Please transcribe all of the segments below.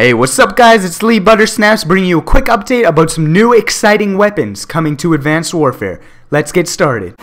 Hey, what's up guys? It's Lee Buttersnaps bringing you a quick update about some new exciting weapons coming to Advanced Warfare. Let's get started.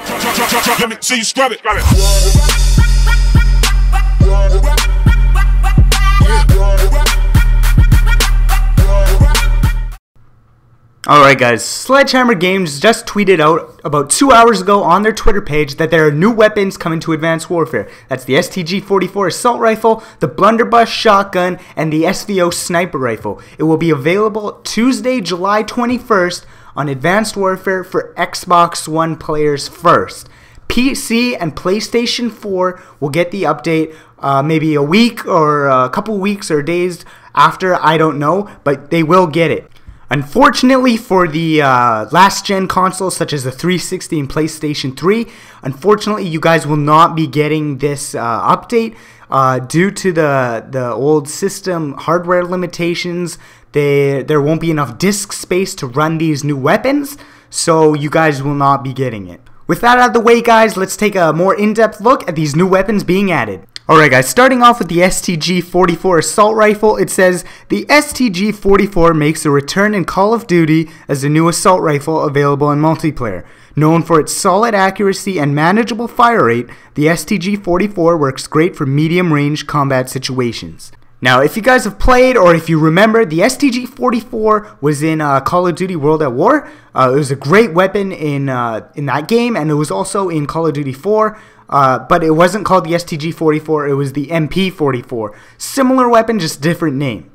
Alright guys, Sledgehammer Games just tweeted out about two hours ago on their Twitter page that there are new weapons coming to Advanced Warfare. That's the STG-44 Assault Rifle, the Blunderbuss Shotgun, and the SVO Sniper Rifle. It will be available Tuesday, July 21st on Advanced Warfare for Xbox One players first. PC and PlayStation 4 will get the update uh, maybe a week or a couple weeks or days after, I don't know, but they will get it. Unfortunately for the uh, last gen consoles such as the 360 and PlayStation 3, unfortunately you guys will not be getting this uh, update uh, due to the the old system hardware limitations. They, there won't be enough disk space to run these new weapons, so you guys will not be getting it. With that out of the way guys, let's take a more in-depth look at these new weapons being added. Alright guys, starting off with the STG-44 assault rifle, it says, The STG-44 makes a return in Call of Duty as a new assault rifle available in multiplayer. Known for its solid accuracy and manageable fire rate, the STG-44 works great for medium-range combat situations. Now, if you guys have played or if you remember, the STG-44 was in uh, Call of Duty World at War. Uh, it was a great weapon in uh, in that game, and it was also in Call of Duty 4. Uh, but it wasn't called the STG-44, it was the MP-44. Similar weapon, just different name.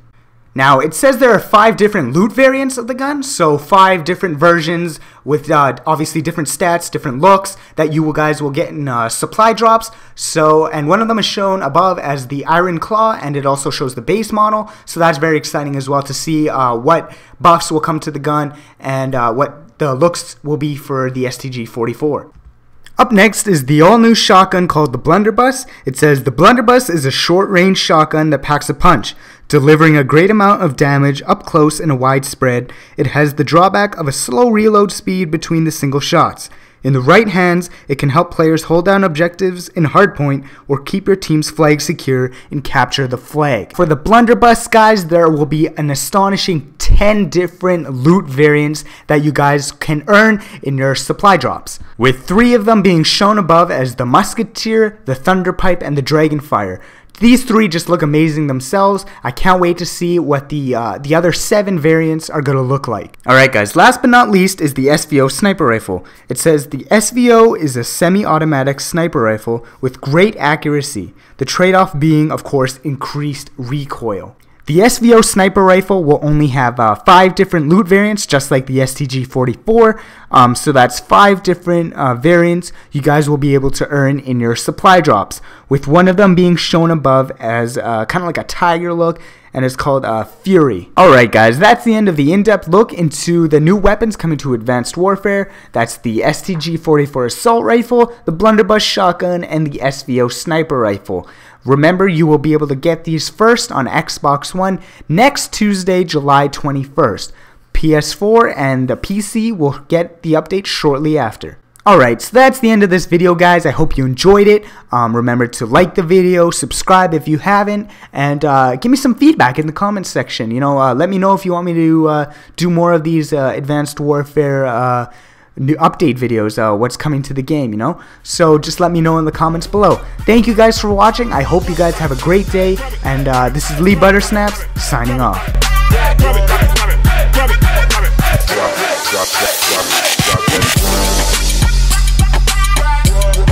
Now, it says there are five different loot variants of the gun, so five different versions with uh, obviously different stats, different looks that you guys will get in uh, supply drops. So, and one of them is shown above as the Iron Claw, and it also shows the base model. So that's very exciting as well to see uh, what buffs will come to the gun and uh, what the looks will be for the STG-44. Up next is the all-new shotgun called the Blunderbuss. It says the Blunderbuss is a short-range shotgun that packs a punch, delivering a great amount of damage up close and a wide spread. It has the drawback of a slow reload speed between the single shots. In the right hands, it can help players hold down objectives in hardpoint or keep your team's flag secure and capture the flag. For the blunderbuss guys, there will be an astonishing 10 different loot variants that you guys can earn in your supply drops, with three of them being shown above as the musketeer, the thunderpipe, and the dragonfire. These three just look amazing themselves. I can't wait to see what the uh, the other seven variants are going to look like. Alright guys, last but not least is the SVO sniper rifle. It says the SVO is a semi-automatic sniper rifle with great accuracy. The trade-off being, of course, increased recoil. The SVO sniper rifle will only have uh, five different loot variants, just like the STG-44. Um, so that's five different uh, variants you guys will be able to earn in your supply drops, with one of them being shown above as uh, kind of like a tiger look, and it's called uh, Fury. Alright guys, that's the end of the in-depth look into the new weapons coming to Advanced Warfare. That's the STG-44 Assault Rifle, the Blunderbuss Shotgun, and the SVO Sniper Rifle. Remember, you will be able to get these first on Xbox One next Tuesday, July 21st. PS4 and the PC will get the update shortly after. Alright, so that's the end of this video guys. I hope you enjoyed it. Um, remember to like the video, subscribe if you haven't, and uh, give me some feedback in the comments section. You know, uh, let me know if you want me to uh, do more of these uh, Advanced Warfare uh, new update videos, uh, what's coming to the game, you know? So just let me know in the comments below. Thank you guys for watching. I hope you guys have a great day, and this is Lee Buttersnaps signing off. Drop, drop, drop, Whoa.